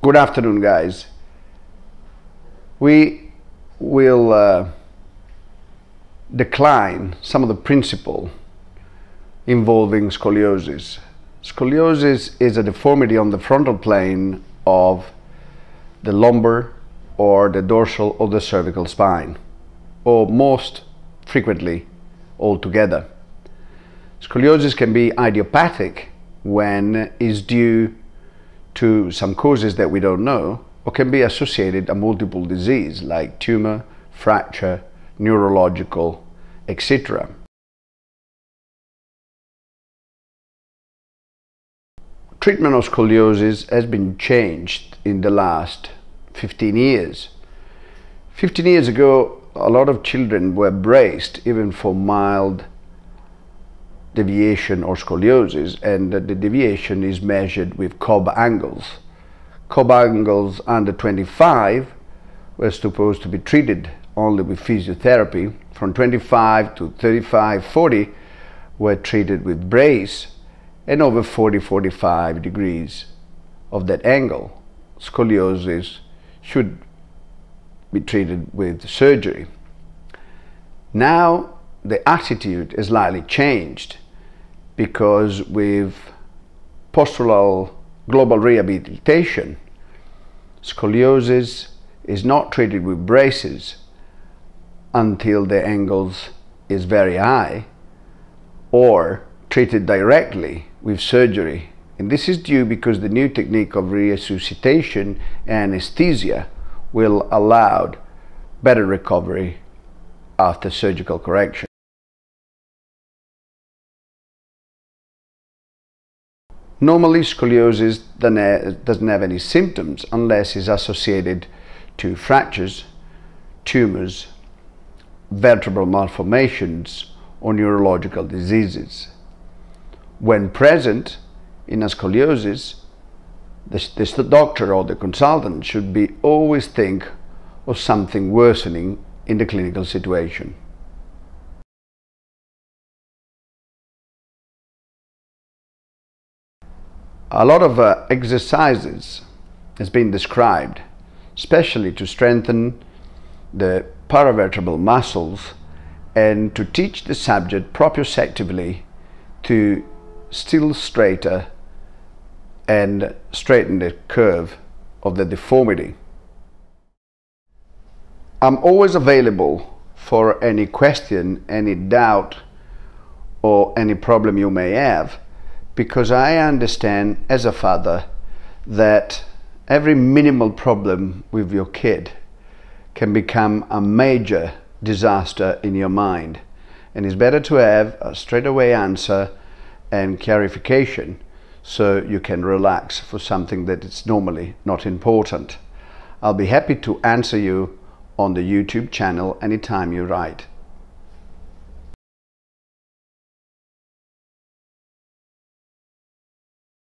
Good afternoon, guys. We will uh, decline some of the principle involving scoliosis. Scoliosis is a deformity on the frontal plane of the lumbar or the dorsal or the cervical spine, or most frequently altogether. Scoliosis can be idiopathic when is due to some causes that we don't know or can be associated a multiple disease like tumor, fracture, neurological, etc. Treatment of scoliosis has been changed in the last 15 years. 15 years ago, a lot of children were braced even for mild deviation or scoliosis and the deviation is measured with Cobb angles. Cobb angles under 25 were supposed to be treated only with physiotherapy. From 25 to 35, 40 were treated with brace and over 40, 45 degrees of that angle. Scoliosis should be treated with surgery. Now the attitude is slightly changed because with postural global rehabilitation, scoliosis is not treated with braces until the angles is very high or treated directly with surgery. And this is due because the new technique of resuscitation and anesthesia will allow better recovery after surgical correction. Normally scoliosis doesn't have any symptoms unless it's associated to fractures, tumors, vertebral malformations or neurological diseases. When present in a scoliosis, the, the doctor or the consultant should be always think of something worsening in the clinical situation. A lot of uh, exercises has been described, especially to strengthen the paravertebral muscles and to teach the subject proprioceptively to still straighter and straighten the curve of the deformity. I'm always available for any question, any doubt, or any problem you may have because I understand as a father that every minimal problem with your kid can become a major disaster in your mind. And it's better to have a straightaway answer and clarification so you can relax for something that is normally not important. I'll be happy to answer you on the YouTube channel anytime you write.